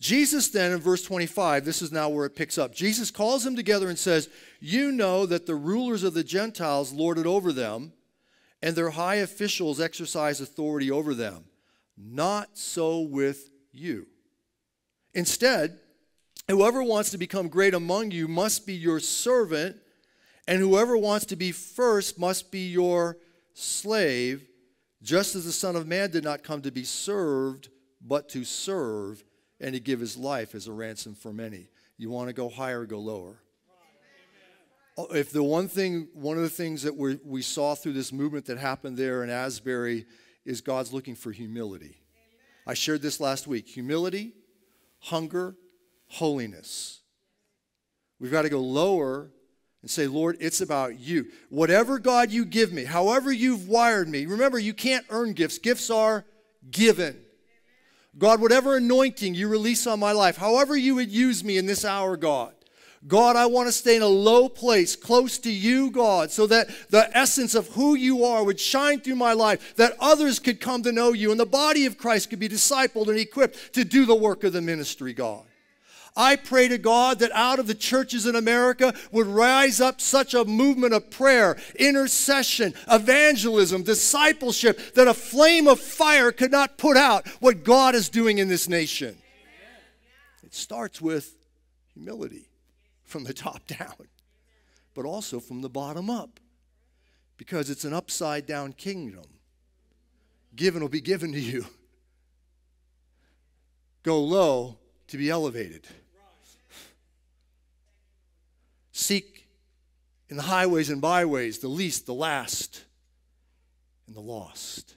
Jesus then, in verse 25, this is now where it picks up. Jesus calls them together and says, You know that the rulers of the Gentiles lord it over them, and their high officials exercise authority over them. Not so with you. Instead, whoever wants to become great among you must be your servant, and whoever wants to be first must be your slave, just as the Son of Man did not come to be served, but to serve and to give his life as a ransom for many. You want to go higher, go lower. Oh, if the one thing, one of the things that we we saw through this movement that happened there in Asbury is God's looking for humility. I shared this last week humility, hunger, holiness. We've got to go lower and say, Lord, it's about you. Whatever God you give me, however you've wired me, remember, you can't earn gifts, gifts are given. God, whatever anointing you release on my life, however you would use me in this hour, God. God, I want to stay in a low place close to you, God, so that the essence of who you are would shine through my life, that others could come to know you, and the body of Christ could be discipled and equipped to do the work of the ministry, God. I pray to God that out of the churches in America would rise up such a movement of prayer, intercession, evangelism, discipleship, that a flame of fire could not put out what God is doing in this nation. It starts with humility from the top down, but also from the bottom up, because it's an upside down kingdom. Given will be given to you. Go low to be elevated. Seek in the highways and byways the least, the last, and the lost.